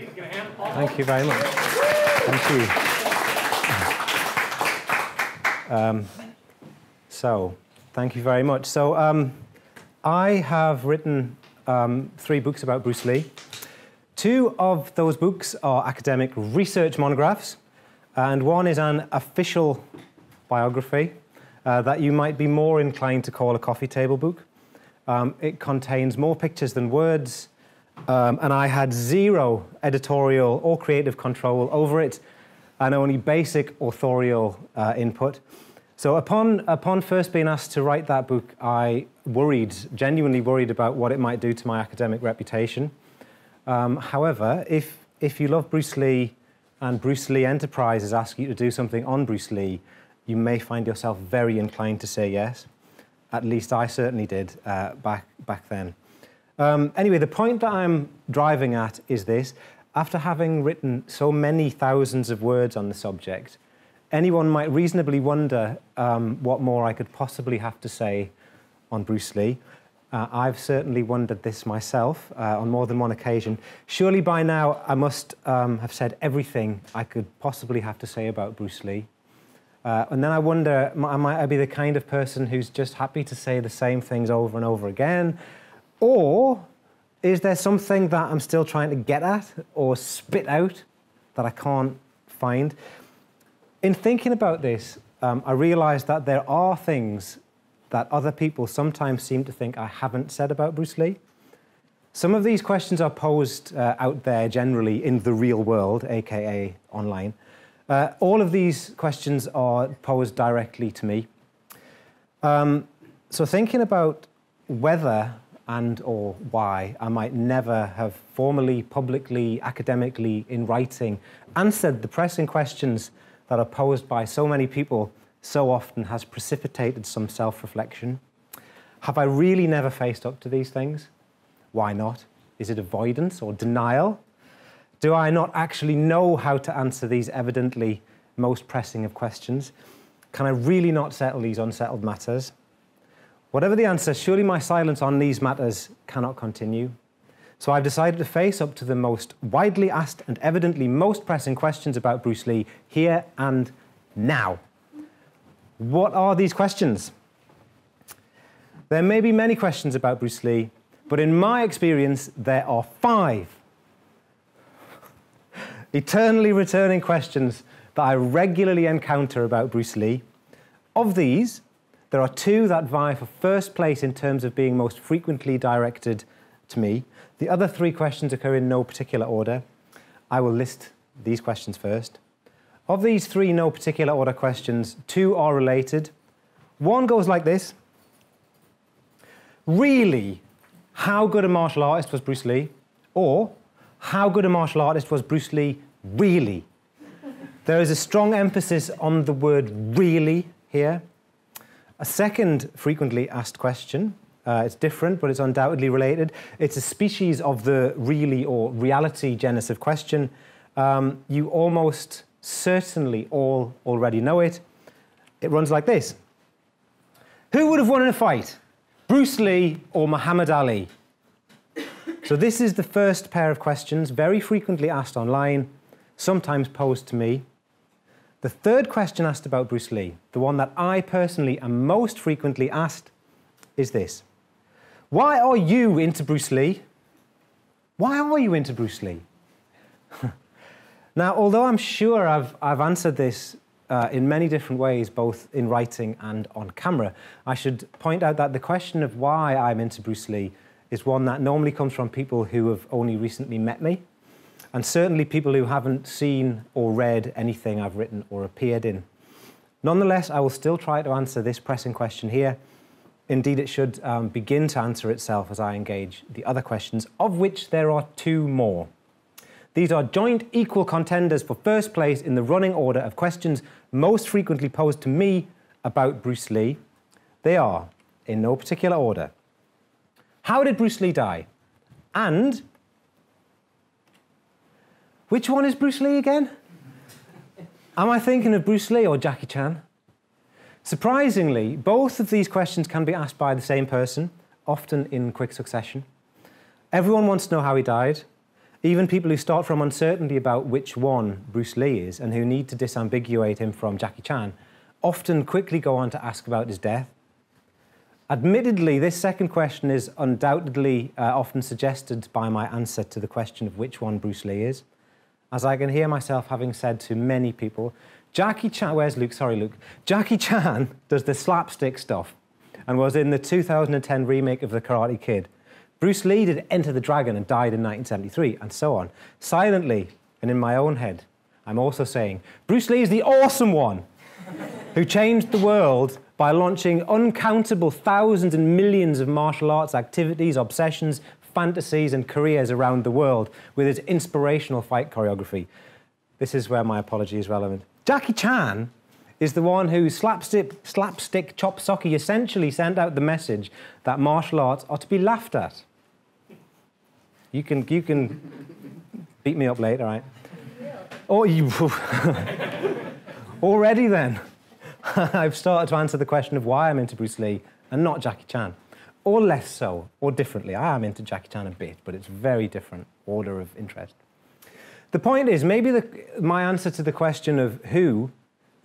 please. Thank you very much. Thank you. Um, so, thank you very much. So, um, I have written um, three books about Bruce Lee. Two of those books are academic research monographs, and one is an official biography uh, that you might be more inclined to call a coffee table book. Um, it contains more pictures than words, um, and I had zero editorial or creative control over it, and only basic authorial uh, input. So upon, upon first being asked to write that book, I worried, genuinely worried about what it might do to my academic reputation. Um, however, if, if you love Bruce Lee and Bruce Lee Enterprises ask you to do something on Bruce Lee, you may find yourself very inclined to say yes. At least I certainly did uh, back, back then. Um, anyway, the point that I'm driving at is this. After having written so many thousands of words on the subject, anyone might reasonably wonder um, what more I could possibly have to say on Bruce Lee. Uh, I've certainly wondered this myself uh, on more than one occasion. Surely by now I must um, have said everything I could possibly have to say about Bruce Lee. Uh, and then I wonder, might I be the kind of person who's just happy to say the same things over and over again? Or is there something that I'm still trying to get at or spit out that I can't find? In thinking about this, um, I realized that there are things that other people sometimes seem to think I haven't said about Bruce Lee. Some of these questions are posed uh, out there generally in the real world, aka online. Uh, all of these questions are posed directly to me. Um, so thinking about whether and or why I might never have formally, publicly, academically, in writing, answered the pressing questions that are posed by so many people so often has precipitated some self-reflection. Have I really never faced up to these things? Why not? Is it avoidance or denial? Do I not actually know how to answer these evidently most pressing of questions? Can I really not settle these unsettled matters? Whatever the answer, surely my silence on these matters cannot continue. So I've decided to face up to the most widely asked and evidently most pressing questions about Bruce Lee here and now. What are these questions? There may be many questions about Bruce Lee, but in my experience, there are five eternally returning questions that I regularly encounter about Bruce Lee. Of these, there are two that vie for first place in terms of being most frequently directed to me. The other three questions occur in no particular order. I will list these questions first. Of these three no particular order questions, two are related. One goes like this. Really, how good a martial artist was Bruce Lee? Or, how good a martial artist was Bruce Lee really? There is a strong emphasis on the word really here. A second frequently asked question, uh, it's different, but it's undoubtedly related. It's a species of the really or reality generative question. Um, you almost certainly all already know it. It runs like this Who would have won in a fight, Bruce Lee or Muhammad Ali? So, this is the first pair of questions, very frequently asked online, sometimes posed to me. The third question asked about Bruce Lee, the one that I personally am most frequently asked, is this Why are you into Bruce Lee? Why are you into Bruce Lee? Now, although I'm sure I've, I've answered this uh, in many different ways, both in writing and on camera, I should point out that the question of why I'm into Bruce Lee is one that normally comes from people who have only recently met me, and certainly people who haven't seen or read anything I've written or appeared in. Nonetheless, I will still try to answer this pressing question here. Indeed, it should um, begin to answer itself as I engage the other questions, of which there are two more. These are joint equal contenders for first place in the running order of questions most frequently posed to me about Bruce Lee. They are, in no particular order, how did Bruce Lee die? And which one is Bruce Lee again? Am I thinking of Bruce Lee or Jackie Chan? Surprisingly, both of these questions can be asked by the same person, often in quick succession. Everyone wants to know how he died, Even people who start from uncertainty about which one Bruce Lee is and who need to disambiguate him from Jackie Chan often quickly go on to ask about his death. Admittedly, this second question is undoubtedly uh, often suggested by my answer to the question of which one Bruce Lee is. As I can hear myself having said to many people, Jackie Chan, where's Luke? Sorry, Luke. Jackie Chan does the slapstick stuff and was in the 2010 remake of The Karate Kid. Bruce Lee did Enter the Dragon and died in 1973, and so on. Silently, and in my own head, I'm also saying, Bruce Lee is the awesome one who changed the world by launching uncountable thousands and millions of martial arts activities, obsessions, fantasies, and careers around the world with his inspirational fight choreography. This is where my apology is relevant. Jackie Chan is the one who slapstick, slapstick chop socky essentially sent out the message that martial arts are to be laughed at. You can, you can beat me up later, right? Oh, you. Already then, I've started to answer the question of why I'm into Bruce Lee and not Jackie Chan. Or less so, or differently. I am into Jackie Chan a bit, but it's very different order of interest. The point is, maybe the, my answer to the question of who,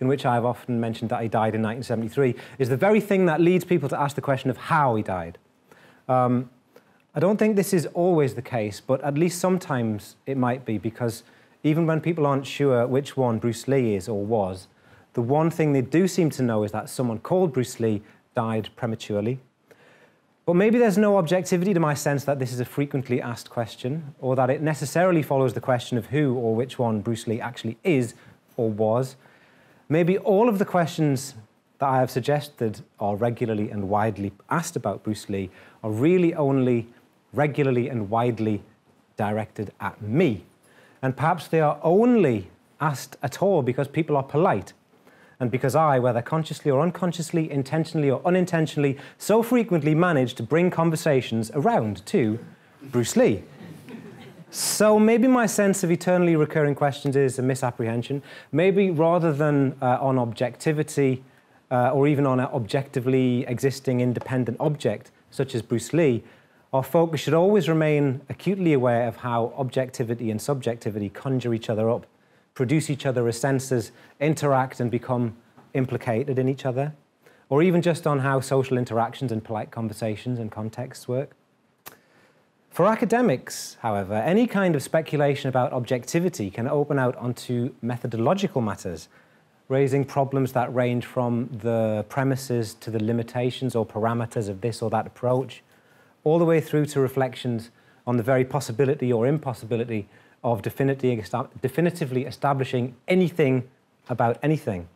in which I've often mentioned that he died in 1973, is the very thing that leads people to ask the question of how he died. Um, I don't think this is always the case, but at least sometimes it might be because even when people aren't sure which one Bruce Lee is or was, the one thing they do seem to know is that someone called Bruce Lee died prematurely. But maybe there's no objectivity to my sense that this is a frequently asked question, or that it necessarily follows the question of who or which one Bruce Lee actually is or was. Maybe all of the questions that I have suggested are regularly and widely asked about Bruce Lee are really only regularly and widely directed at me. And perhaps they are only asked at all because people are polite. And because I, whether consciously or unconsciously, intentionally or unintentionally, so frequently manage to bring conversations around to Bruce Lee. So maybe my sense of eternally recurring questions is a misapprehension. Maybe rather than uh, on objectivity uh, or even on an objectively existing independent object, such as Bruce Lee, our focus should always remain acutely aware of how objectivity and subjectivity conjure each other up, produce each other as senses, interact and become implicated in each other, or even just on how social interactions and polite conversations and contexts work. For academics, however, any kind of speculation about objectivity can open out onto methodological matters, raising problems that range from the premises to the limitations or parameters of this or that approach, all the way through to reflections on the very possibility or impossibility of definitively establishing anything about anything.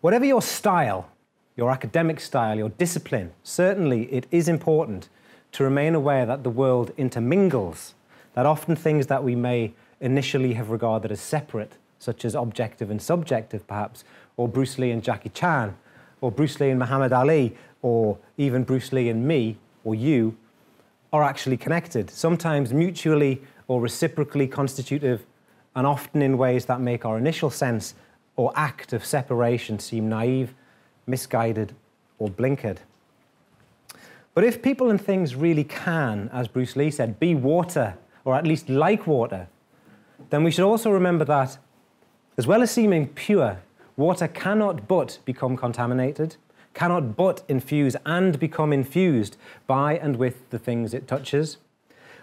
Whatever your style, your academic style, your discipline, certainly it is important to remain aware that the world intermingles, that often things that we may initially have regarded as separate, such as objective and subjective perhaps, or Bruce Lee and Jackie Chan, or Bruce Lee and Muhammad Ali, or even Bruce Lee and me, or you are actually connected, sometimes mutually or reciprocally constitutive, and often in ways that make our initial sense or act of separation seem naive, misguided, or blinkered. But if people and things really can, as Bruce Lee said, be water, or at least like water, then we should also remember that, as well as seeming pure, water cannot but become contaminated, cannot but infuse and become infused by and with the things it touches.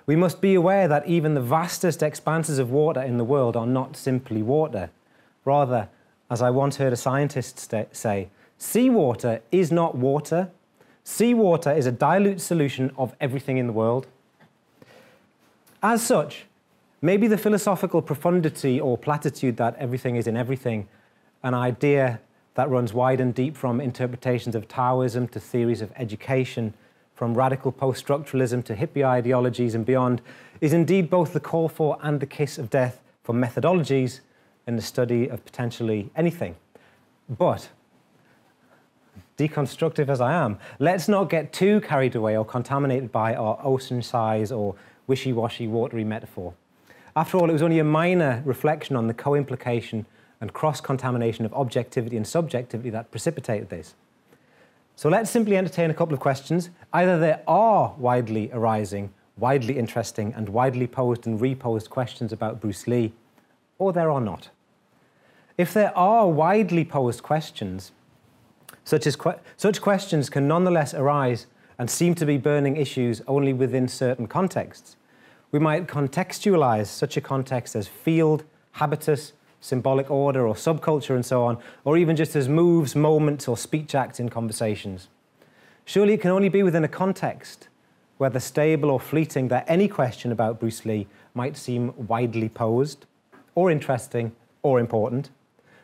We must be aware that even the vastest expanses of water in the world are not simply water. Rather, as I once heard a scientist say, seawater is not water. Seawater is a dilute solution of everything in the world. As such, maybe the philosophical profundity or platitude that everything is in everything, an idea that runs wide and deep from interpretations of Taoism to theories of education, from radical post structuralism to hippie ideologies and beyond, is indeed both the call for and the kiss of death for methodologies in the study of potentially anything. But, deconstructive as I am, let's not get too carried away or contaminated by our ocean size or wishy washy, watery metaphor. After all, it was only a minor reflection on the co implication and cross contamination of objectivity and subjectivity that precipitated this. So let's simply entertain a couple of questions. Either there are widely arising widely interesting, and widely posed and reposed questions about Bruce Lee, or there are not. If there are widely posed questions, such, as que such questions can nonetheless arise and seem to be burning issues only within certain contexts. We might contextualize such a context as field, habitus, symbolic order, or subculture, and so on, or even just as moves, moments, or speech acts in conversations. Surely it can only be within a context, whether stable or fleeting, that any question about Bruce Lee might seem widely posed, or interesting, or important.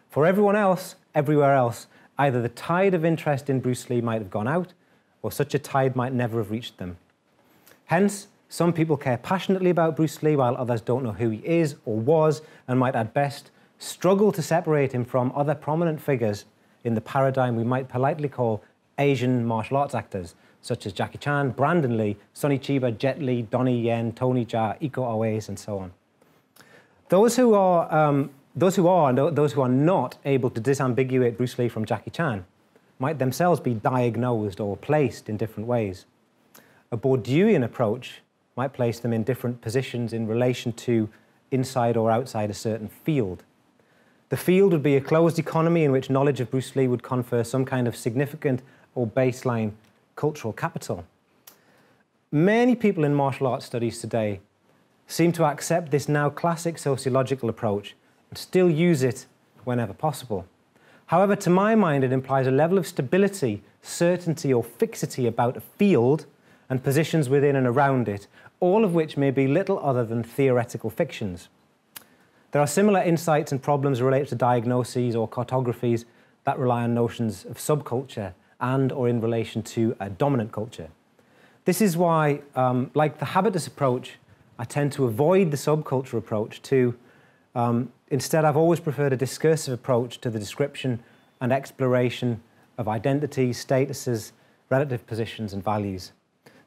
For everyone else, everywhere else, either the tide of interest in Bruce Lee might have gone out, or such a tide might never have reached them. Hence, some people care passionately about Bruce Lee, while others don't know who he is or was, and might at best struggle to separate him from other prominent figures in the paradigm we might politely call Asian martial arts actors, such as Jackie Chan, Brandon Lee, Sonny Chiba, Jet Li, Donnie Yen, Tony Jaa, Iko Uwais, and so on. Those who are, um, those who are and those who are not able to disambiguate Bruce Lee from Jackie Chan might themselves be diagnosed or placed in different ways. A Bourdieuian approach might place them in different positions in relation to inside or outside a certain field. The field would be a closed economy in which knowledge of Bruce Lee would confer some kind of significant or baseline cultural capital. Many people in martial arts studies today seem to accept this now classic sociological approach and still use it whenever possible. However, to my mind, it implies a level of stability, certainty, or fixity about a field and positions within and around it, all of which may be little other than theoretical fictions. There are similar insights and problems related to diagnoses or cartographies that rely on notions of subculture and or in relation to a dominant culture. This is why, um, like the habitus approach, I tend to avoid the subculture approach to um, Instead, I've always preferred a discursive approach to the description and exploration of identities, statuses, relative positions, and values.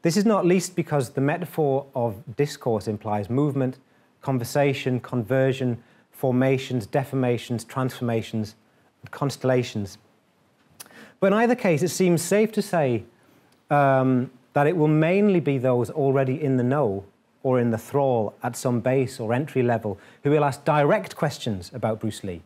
This is not least because the metaphor of discourse implies movement, conversation, conversion, formations, deformations, transformations, and constellations. But in either case, it seems safe to say um, that it will mainly be those already in the know or in the thrall at some base or entry level who will ask direct questions about Bruce Lee.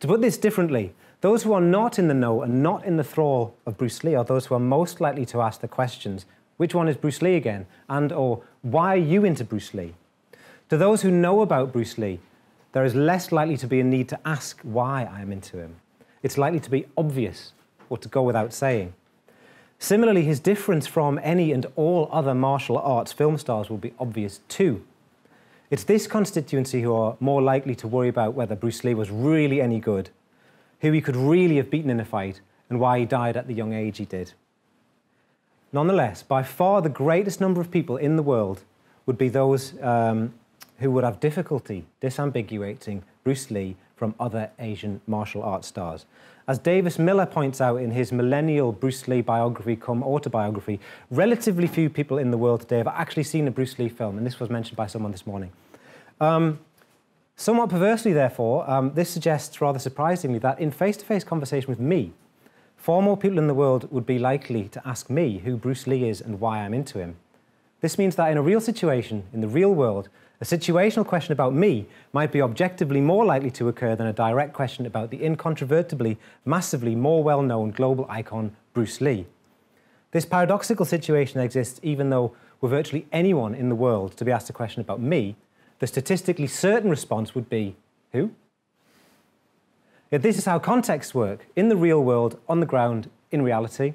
To put this differently, those who are not in the know and not in the thrall of Bruce Lee are those who are most likely to ask the questions which one is Bruce Lee again? And or why are you into Bruce Lee? To those who know about Bruce Lee, there is less likely to be a need to ask why I am into him. It's likely to be obvious or to go without saying. Similarly, his difference from any and all other martial arts film stars will be obvious too. It's this constituency who are more likely to worry about whether Bruce Lee was really any good, who he could really have beaten in a fight, and why he died at the young age he did. Nonetheless, by far the greatest number of people in the world would be those um, who would have difficulty disambiguating Bruce Lee from other Asian martial arts stars. As Davis Miller points out in his millennial Bruce Lee biography come autobiography, relatively few people in the world today have actually seen a Bruce Lee film, and this was mentioned by someone this morning. Um, somewhat perversely, therefore, um, this suggests rather surprisingly that in face to face conversation with me, far more people in the world would be likely to ask me who Bruce Lee is and why I'm into him. This means that in a real situation, in the real world, a situational question about me might be objectively more likely to occur than a direct question about the incontrovertibly, massively more well known global icon Bruce Lee. This paradoxical situation exists even though, were virtually anyone in the world to be asked a question about me, the statistically certain response would be who? Yet this is how contexts work in the real world, on the ground, in reality.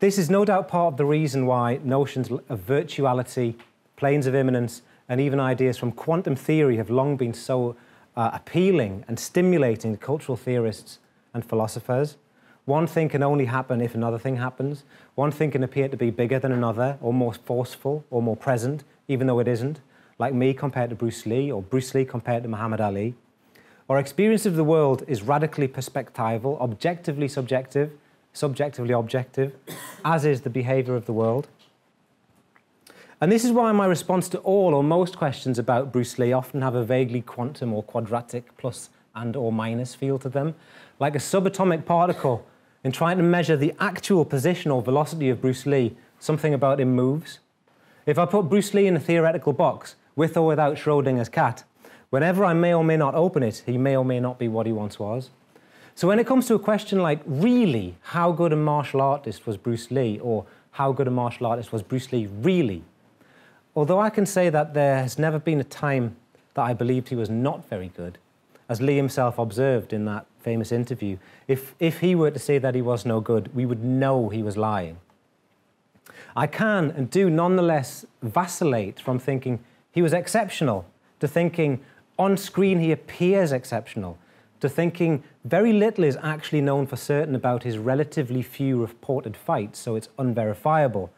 This is no doubt part of the reason why notions of virtuality, planes of immanence, and even ideas from quantum theory have long been so uh, appealing and stimulating to cultural theorists and philosophers. One thing can only happen if another thing happens. One thing can appear to be bigger than another, or more forceful, or more present, even though it isn't, like me compared to Bruce Lee, or Bruce Lee compared to Muhammad Ali. Our experience of the world is radically perspectival, objectively subjective, subjectively objective, as is the behavior of the world. And this is why my response to all or most questions about Bruce Lee often have a vaguely quantum or quadratic plus and or minus feel to them, like a subatomic particle in trying to measure the actual position or velocity of Bruce Lee, something about him moves. If I put Bruce Lee in a theoretical box, with or without Schrodinger's cat, whenever I may or may not open it, he may or may not be what he once was. So when it comes to a question like, really, how good a martial artist was Bruce Lee, or how good a martial artist was Bruce Lee really? Although I can say that there has never been a time that I believed he was not very good, as Lee himself observed in that famous interview, if, if he were to say that he was no good, we would know he was lying. I can and do nonetheless vacillate from thinking he was exceptional to thinking on screen he appears exceptional to thinking very little is actually known for certain about his relatively few reported fights, so it's unverifiable,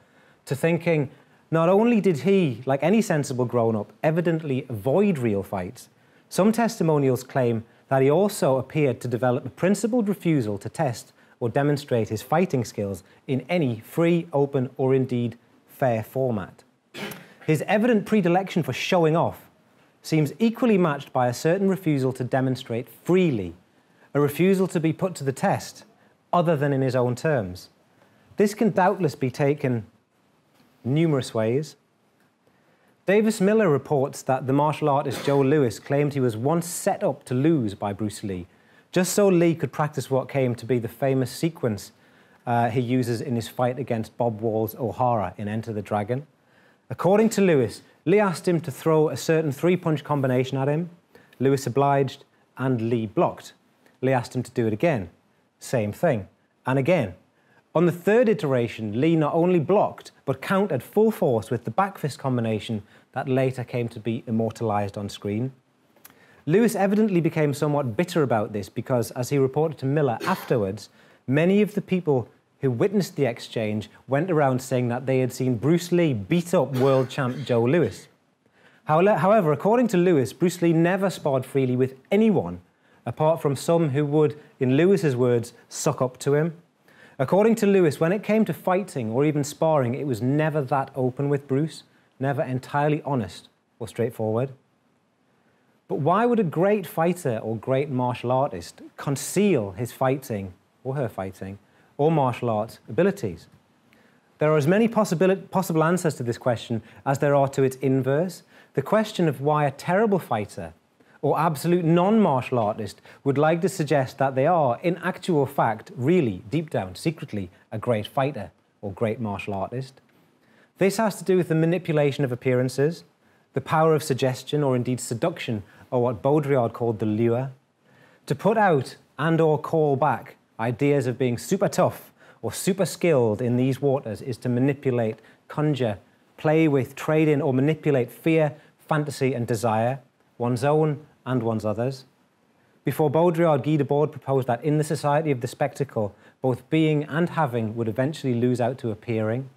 to thinking not only did he, like any sensible grown up, evidently avoid real fights, some testimonials claim that he also appeared to develop a principled refusal to test or demonstrate his fighting skills in any free, open, or indeed fair format. His evident predilection for showing off seems equally matched by a certain refusal to demonstrate freely, a refusal to be put to the test other than in his own terms. This can doubtless be taken numerous ways. Davis Miller reports that the martial artist Joe Lewis claimed he was once set up to lose by Bruce Lee, just so Lee could practice what came to be the famous sequence uh, he uses in his fight against Bob Walls O'Hara in Enter the Dragon. According to Lewis, Lee asked him to throw a certain three punch combination at him. Lewis obliged, and Lee blocked. Lee asked him to do it again. Same thing. And again. On the third iteration, Lee not only blocked, but countered full force with the back fist combination that later came to be immortalized on screen. Lewis evidently became somewhat bitter about this because, as he reported to Miller afterwards, many of the people who witnessed the exchange went around saying that they had seen Bruce Lee beat up world champ Joe Lewis. However, according to Lewis, Bruce Lee never sparred freely with anyone apart from some who would, in Lewis's words, suck up to him. According to Lewis, when it came to fighting or even sparring, it was never that open with Bruce, never entirely honest or straightforward. But why would a great fighter or great martial artist conceal his fighting or her fighting or martial arts abilities? There are as many possible answers to this question as there are to its inverse. The question of why a terrible fighter or absolute non martial artist would like to suggest that they are, in actual fact, really, deep down, secretly, a great fighter or great martial artist. This has to do with the manipulation of appearances, the power of suggestion or indeed seduction, or what Baudrillard called the lure, to put out and or call back ideas of being super tough or super skilled in these waters is to manipulate, conjure, play with, trade in, or manipulate fear, fantasy, and desire, one's own and one's others. Before Baudrillard, Guy Debord proposed that in the society of the spectacle, both being and having would eventually lose out to appearing.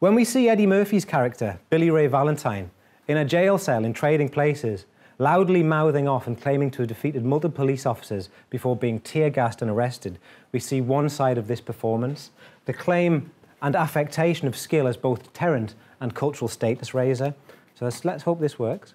When we see Eddie Murphy's character, Billy Ray Valentine, in a jail cell in trading places, loudly mouthing off and claiming to have defeated multiple police officers before being tear gassed and arrested, we see one side of this performance the claim and affectation of skill as both deterrent and cultural status raiser. So let's, let's hope this works.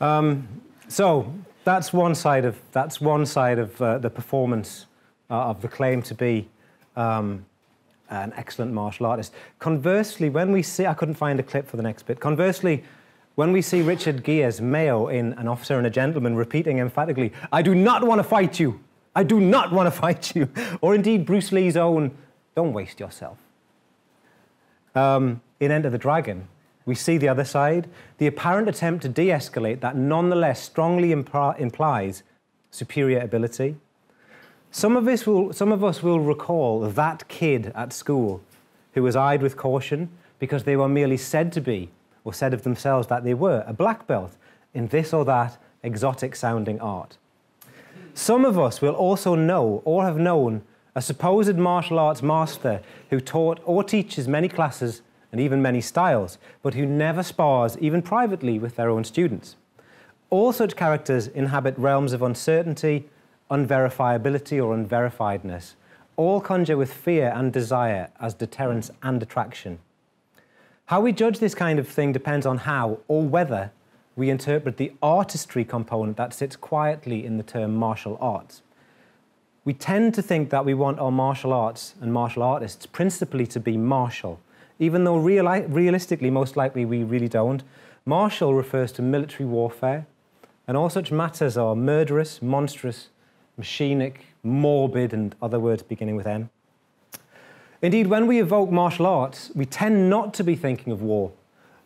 Um, so that's one side of that's one side of uh, the performance uh, of the claim to be um, an excellent martial artist. Conversely, when we see, I couldn't find a clip for the next bit. Conversely, when we see Richard Gere's Mayo in An Officer and a Gentleman repeating emphatically, I do not want to fight you, I do not want to fight you, or indeed Bruce Lee's own, don't waste yourself. Um, in Enter the Dragon, we see the other side, the apparent attempt to de escalate that nonetheless strongly implies superior ability. Some of, us will, some of us will recall that kid at school who was eyed with caution because they were merely said to be, or said of themselves that they were, a black belt in this or that exotic sounding art. Some of us will also know or have known a supposed martial arts master who taught or teaches many classes and even many styles, but who never spars, even privately, with their own students. All such characters inhabit realms of uncertainty, unverifiability, or unverifiedness. All conjure with fear and desire as deterrence and attraction. How we judge this kind of thing depends on how or whether we interpret the artistry component that sits quietly in the term martial arts. We tend to think that we want our martial arts and martial artists principally to be martial, even though reali- realistically, most likely we really don't. Martial refers to military warfare, and all such matters are murderous, monstrous, machinic, morbid, and other words beginning with M. Indeed, when we evoke martial arts, we tend not to be thinking of war,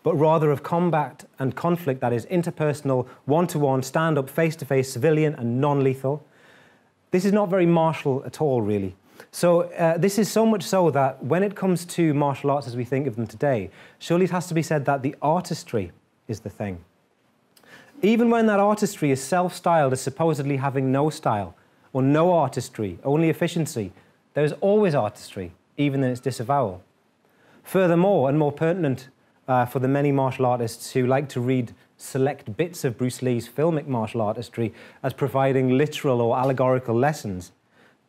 but rather of combat and conflict that is interpersonal, one to one, stand up, face to face, civilian, and non lethal. This is not very martial at all, really. So, uh, this is so much so that when it comes to martial arts as we think of them today, surely it has to be said that the artistry is the thing. Even when that artistry is self styled as supposedly having no style or no artistry, only efficiency, there is always artistry, even in its disavowal. Furthermore, and more pertinent uh, for the many martial artists who like to read select bits of Bruce Lee's filmic martial artistry as providing literal or allegorical lessons,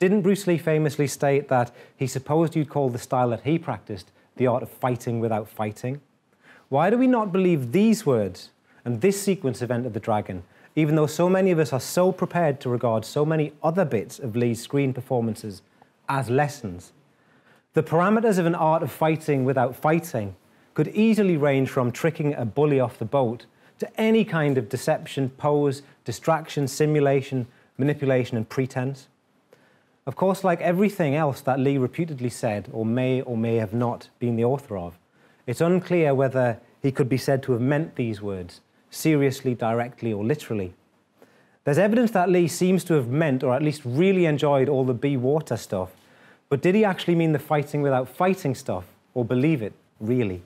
didn't Bruce Lee famously state that he supposed you'd call the style that he practiced the art of fighting without fighting? Why do we not believe these words and this sequence of Enter the Dragon, even though so many of us are so prepared to regard so many other bits of Lee's screen performances as lessons? The parameters of an art of fighting without fighting could easily range from tricking a bully off the boat to any kind of deception, pose, distraction, simulation, manipulation, and pretense. Of course, like everything else that Lee reputedly said, or may or may have not been the author of, it's unclear whether he could be said to have meant these words, seriously, directly, or literally. There's evidence that Lee seems to have meant, or at least really enjoyed, all the be water stuff, but did he actually mean the fighting without fighting stuff, or believe it, really?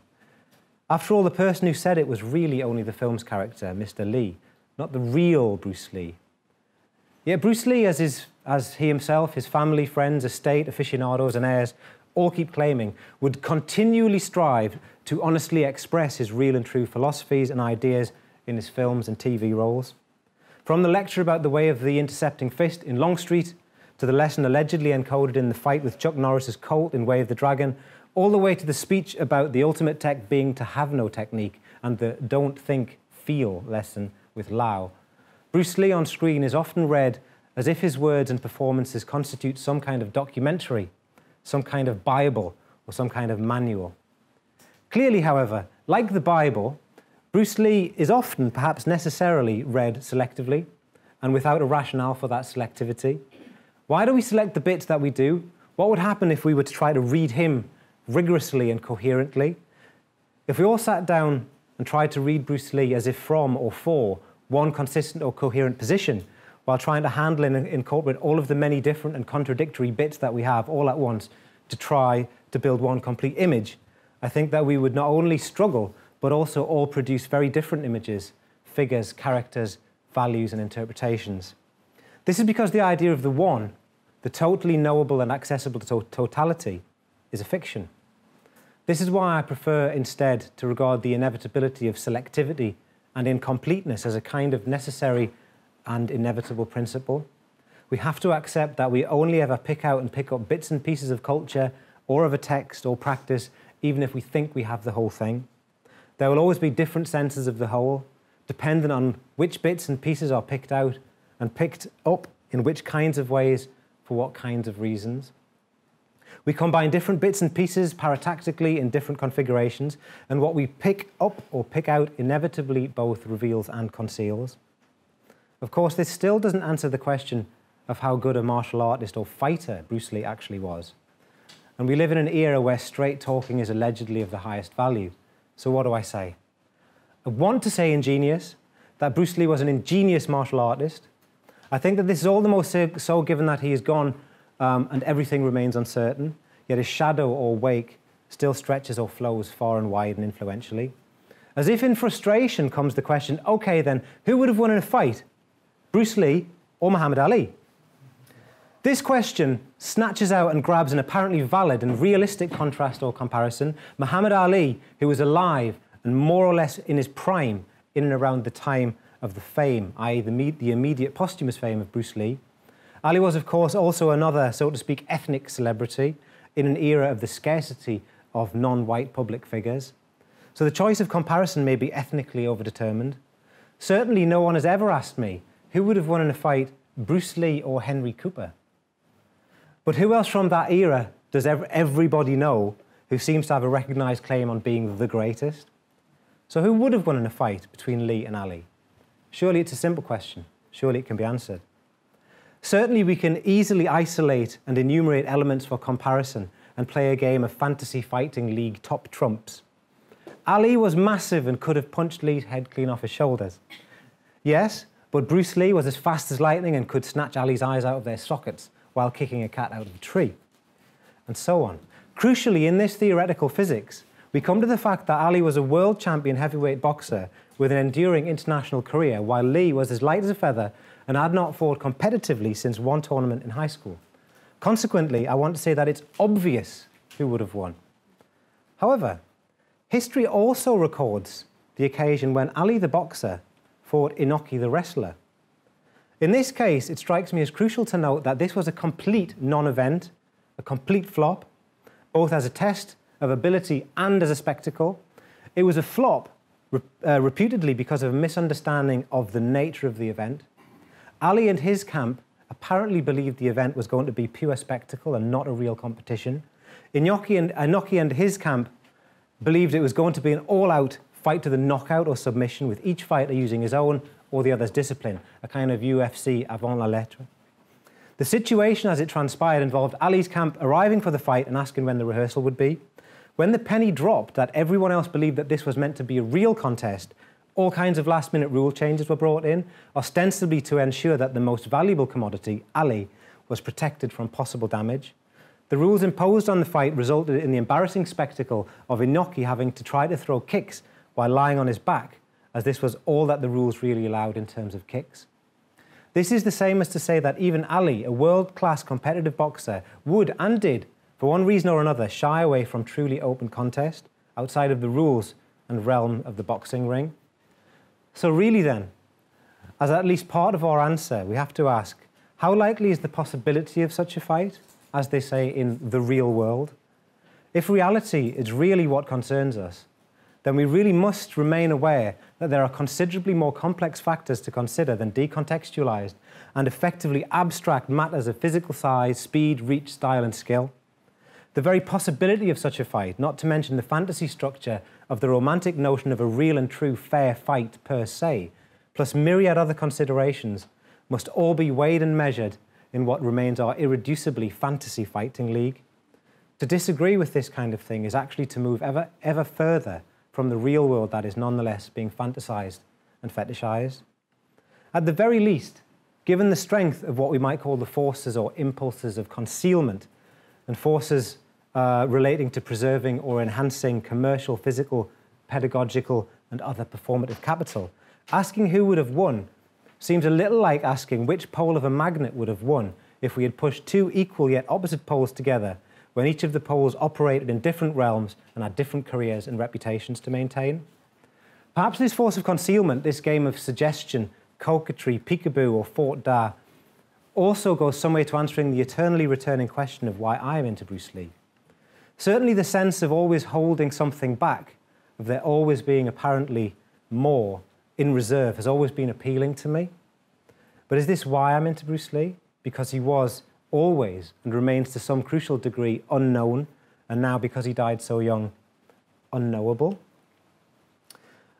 After all, the person who said it was really only the film's character, Mr. Lee, not the real Bruce Lee. Yet Bruce Lee, as, his, as he himself, his family, friends, estate, aficionados, and heirs all keep claiming, would continually strive to honestly express his real and true philosophies and ideas in his films and TV roles. From the lecture about the way of the intercepting fist in Longstreet to the lesson allegedly encoded in the fight with Chuck Norris's Colt in Way of the Dragon, all the way to the speech about the ultimate tech being to have no technique and the don't think, feel lesson with Lau Bruce Lee on screen is often read as if his words and performances constitute some kind of documentary, some kind of Bible, or some kind of manual. Clearly, however, like the Bible, Bruce Lee is often, perhaps necessarily, read selectively and without a rationale for that selectivity. Why do we select the bits that we do? What would happen if we were to try to read him rigorously and coherently? If we all sat down and tried to read Bruce Lee as if from or for one consistent or coherent position while trying to handle and incorporate all of the many different and contradictory bits that we have all at once to try to build one complete image, I think that we would not only struggle, but also all produce very different images, figures, characters, values, and interpretations. This is because the idea of the one, the totally knowable and accessible to totality, is a fiction. This is why I prefer instead to regard the inevitability of selectivity and incompleteness as a kind of necessary and inevitable principle. We have to accept that we only ever pick out and pick up bits and pieces of culture, or of a text or practice, even if we think we have the whole thing. There will always be different senses of the whole, dependent on which bits and pieces are picked out and picked up in which kinds of ways for what kinds of reasons. We combine different bits and pieces paratactically in different configurations, and what we pick up or pick out inevitably both reveals and conceals. Of course, this still doesn't answer the question of how good a martial artist or fighter Bruce Lee actually was. And we live in an era where straight talking is allegedly of the highest value. So, what do I say? I want to say ingenious, that Bruce Lee was an ingenious martial artist. I think that this is all the more so given that he is gone um, and everything remains uncertain, yet his shadow or wake still stretches or flows far and wide and influentially. As if in frustration comes the question okay, then, who would have won in a fight? Bruce Lee or Muhammad Ali? This question snatches out and grabs an apparently valid and realistic contrast or comparison. Muhammad Ali, who was alive and more or less in his prime in and around the time of the fame, i.e., the, the immediate posthumous fame of Bruce Lee. Ali was, of course, also another, so to speak, ethnic celebrity in an era of the scarcity of non white public figures. So the choice of comparison may be ethnically overdetermined. Certainly, no one has ever asked me who would have won in a fight, Bruce Lee or Henry Cooper. But who else from that era does everybody know who seems to have a recognised claim on being the greatest? So, who would have won in a fight between Lee and Ali? Surely it's a simple question. Surely it can be answered. Certainly, we can easily isolate and enumerate elements for comparison and play a game of fantasy fighting league top trumps. Ali was massive and could have punched Lee's head clean off his shoulders. Yes, but Bruce Lee was as fast as lightning and could snatch Ali's eyes out of their sockets while kicking a cat out of a tree, and so on. Crucially, in this theoretical physics, we come to the fact that Ali was a world champion heavyweight boxer with an enduring international career, while Lee was as light as a feather and had not fought competitively since one tournament in high school. Consequently, I want to say that it's obvious who would have won. However, history also records the occasion when Ali the boxer fought Inoki the wrestler in this case, it strikes me as crucial to note that this was a complete non event, a complete flop, both as a test of ability and as a spectacle. It was a flop, uh, reputedly because of a misunderstanding of the nature of the event. Ali and his camp apparently believed the event was going to be pure spectacle and not a real competition. Inoki and, Inoki and his camp believed it was going to be an all out fight to the knockout or submission, with each fighter using his own or the other's discipline, a kind of UFC avant la lettre. The situation as it transpired involved Ali's camp arriving for the fight and asking when the rehearsal would be. When the penny dropped that everyone else believed that this was meant to be a real contest, all kinds of last minute rule changes were brought in, ostensibly to ensure that the most valuable commodity, Ali, was protected from possible damage. The rules imposed on the fight resulted in the embarrassing spectacle of Inoki having to try to throw kicks while lying on his back, as this was all that the rules really allowed in terms of kicks. This is the same as to say that even Ali, a world class competitive boxer, would and did, for one reason or another, shy away from truly open contest outside of the rules and realm of the boxing ring. So, really, then, as at least part of our answer, we have to ask how likely is the possibility of such a fight, as they say in the real world? If reality is really what concerns us, then we really must remain aware that there are considerably more complex factors to consider than decontextualized and effectively abstract matters of physical size, speed, reach, style, and skill. The very possibility of such a fight, not to mention the fantasy structure of the romantic notion of a real and true fair fight per se, plus myriad other considerations, must all be weighed and measured in what remains our irreducibly fantasy fighting league. To disagree with this kind of thing is actually to move ever, ever further from the real world that is nonetheless being fantasized and fetishized. At the very least, given the strength of what we might call the forces or impulses of concealment and forces uh, relating to preserving or enhancing commercial, physical, pedagogical, and other performative capital, asking who would have won seems a little like asking which pole of a magnet would have won if we had pushed two equal yet opposite poles together when each of the poles operated in different realms and had different careers and reputations to maintain. Perhaps this force of concealment, this game of suggestion, coquetry, peekaboo, or fort da, also goes some way to answering the eternally returning question of why I am into Bruce Lee. Certainly, the sense of always holding something back, of there always being apparently more in reserve, has always been appealing to me. But is this why I'm into Bruce Lee? Because he was always and remains to some crucial degree unknown, and now because he died so young, unknowable?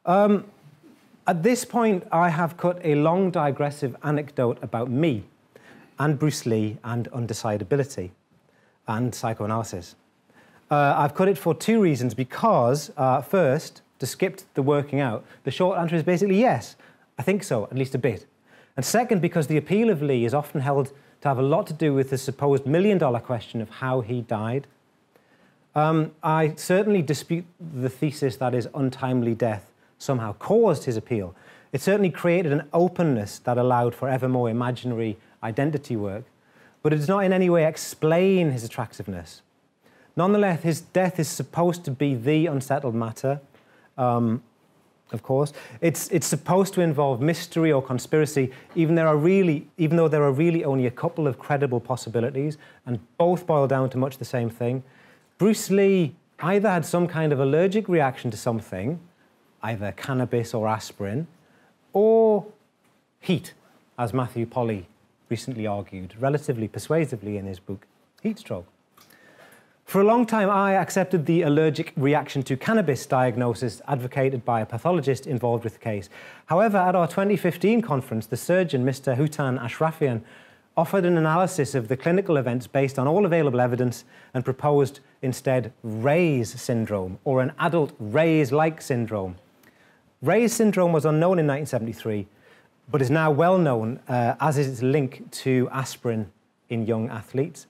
Um, at this point, I have cut a long digressive anecdote about me and Bruce Lee and undecidability and psychoanalysis. Uh, I've cut it for two reasons. Because, uh, first, to skip the working out, the short answer is basically yes. I think so, at least a bit. And second, because the appeal of Lee is often held to have a lot to do with the supposed million dollar question of how he died. Um, I certainly dispute the thesis that his untimely death somehow caused his appeal. It certainly created an openness that allowed for ever more imaginary identity work, but it does not in any way explain his attractiveness. Nonetheless, his death is supposed to be the unsettled matter, um, of course. It's, it's supposed to involve mystery or conspiracy, even, there are really, even though there are really only a couple of credible possibilities, and both boil down to much the same thing. Bruce Lee either had some kind of allergic reaction to something, either cannabis or aspirin, or heat, as Matthew Polly recently argued relatively persuasively in his book Heat Stroke. For a long time, I accepted the allergic reaction to cannabis diagnosis advocated by a pathologist involved with the case. However, at our 2015 conference, the surgeon, Mr. Hootan Ashrafian, offered an analysis of the clinical events based on all available evidence and proposed instead Reye's syndrome, or an adult Reye's like syndrome. Reye's syndrome was unknown in 1973, but is now well known uh, as is its link to aspirin in young athletes.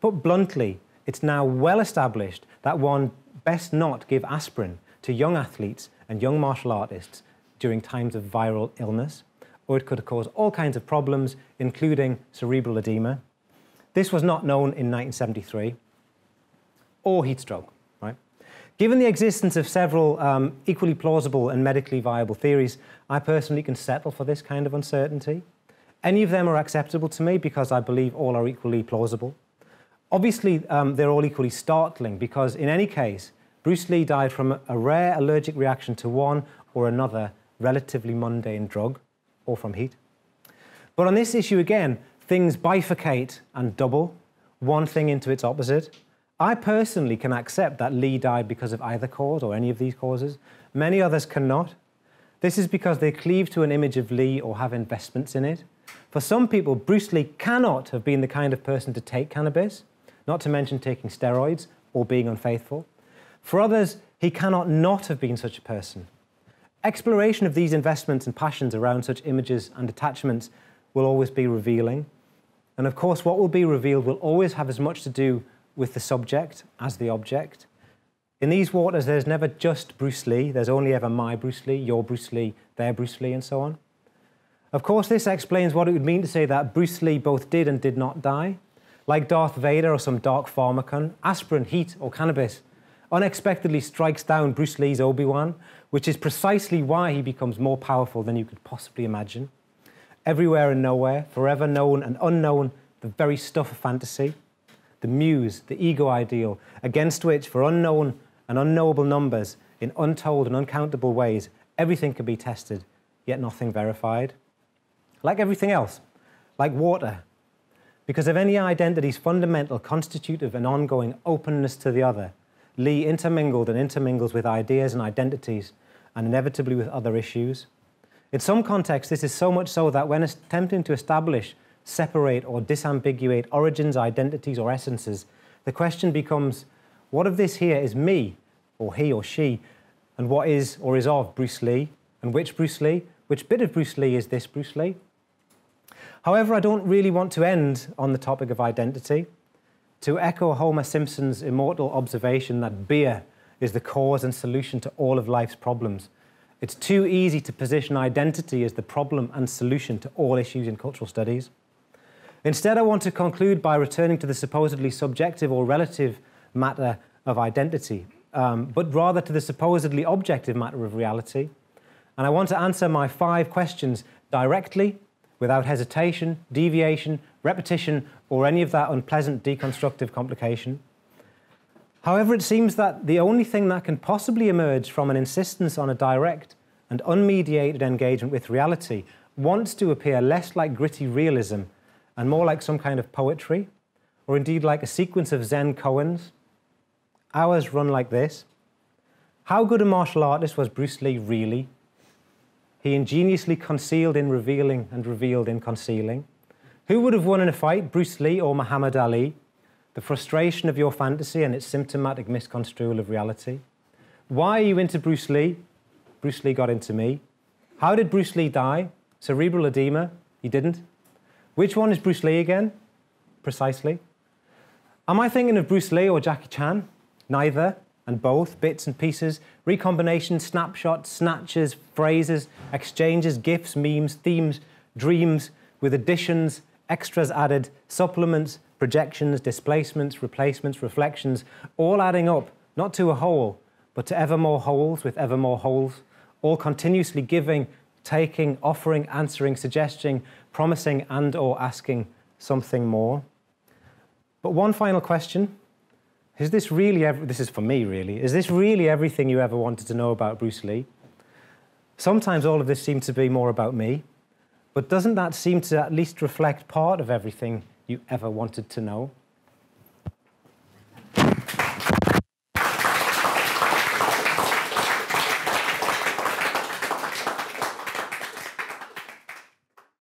Put bluntly, it's now well established that one best not give aspirin to young athletes and young martial artists during times of viral illness, or it could cause all kinds of problems, including cerebral edema. This was not known in 1973, or heat stroke. Right? Given the existence of several um, equally plausible and medically viable theories, I personally can settle for this kind of uncertainty. Any of them are acceptable to me because I believe all are equally plausible. Obviously, um, they're all equally startling because, in any case, Bruce Lee died from a rare allergic reaction to one or another relatively mundane drug or from heat. But on this issue again, things bifurcate and double, one thing into its opposite. I personally can accept that Lee died because of either cause or any of these causes. Many others cannot. This is because they cleave to an image of Lee or have investments in it. For some people, Bruce Lee cannot have been the kind of person to take cannabis not to mention taking steroids or being unfaithful. For others, he cannot not have been such a person. Exploration of these investments and passions around such images and attachments will always be revealing. And of course, what will be revealed will always have as much to do with the subject as the object. In these waters, there's never just Bruce Lee, there's only ever my Bruce Lee, your Bruce Lee, their Bruce Lee, and so on. Of course, this explains what it would mean to say that Bruce Lee both did and did not die. Like Darth Vader or some dark pharmacon, aspirin, heat, or cannabis unexpectedly strikes down Bruce Lee's Obi Wan, which is precisely why he becomes more powerful than you could possibly imagine. Everywhere and nowhere, forever known and unknown, the very stuff of fantasy, the muse, the ego ideal, against which, for unknown and unknowable numbers, in untold and uncountable ways, everything can be tested, yet nothing verified. Like everything else, like water, because of any identity's fundamental constitutive and ongoing openness to the other, Lee intermingled and intermingles with ideas and identities, and inevitably with other issues. In some contexts, this is so much so that when attempting to establish, separate, or disambiguate origins, identities, or essences, the question becomes what of this here is me, or he or she, and what is or is of Bruce Lee, and which Bruce Lee? Which bit of Bruce Lee is this Bruce Lee? However, I don't really want to end on the topic of identity. To echo Homer Simpson's immortal observation that beer is the cause and solution to all of life's problems, it's too easy to position identity as the problem and solution to all issues in cultural studies. Instead, I want to conclude by returning to the supposedly subjective or relative matter of identity, um, but rather to the supposedly objective matter of reality. And I want to answer my five questions directly without hesitation, deviation, repetition, or any of that unpleasant deconstructive complication. However, it seems that the only thing that can possibly emerge from an insistence on a direct and unmediated engagement with reality wants to appear less like gritty realism and more like some kind of poetry, or indeed like a sequence of Zen koans. Hours run like this. How good a martial artist was Bruce Lee really? He ingeniously concealed in revealing and revealed in concealing. Who would have won in a fight, Bruce Lee or Muhammad Ali? The frustration of your fantasy and its symptomatic misconstrual of reality. Why are you into Bruce Lee? Bruce Lee got into me. How did Bruce Lee die? Cerebral edema? He didn't. Which one is Bruce Lee again? Precisely. Am I thinking of Bruce Lee or Jackie Chan? Neither, and both, bits and pieces, recombinations, snapshots, snatches, phrases, exchanges, gifs, memes, themes, dreams, with additions, extras added, supplements, projections, displacements, replacements, reflections, all adding up, not to a whole, but to ever more wholes with ever more holes, all continuously giving, taking, offering, answering, suggesting, promising, and or asking something more. But one final question. Is this really, ev- this is for me really, is this really everything you ever wanted to know about Bruce Lee? Sometimes all of this seems to be more about me, but doesn't that seem to at least reflect part of everything you ever wanted to know?